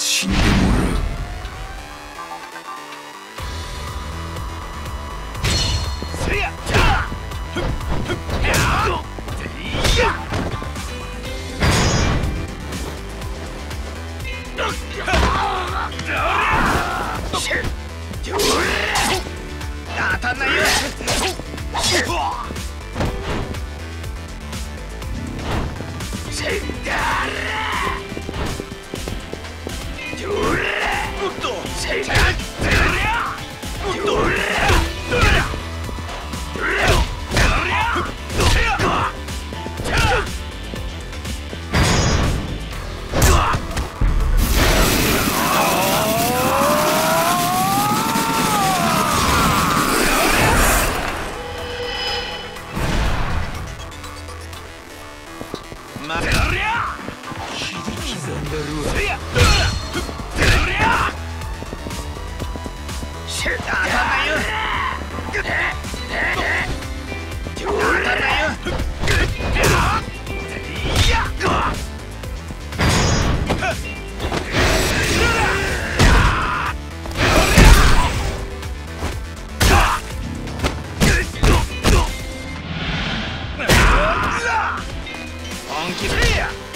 死んでもらうま、響き刻んでるわ。本気でや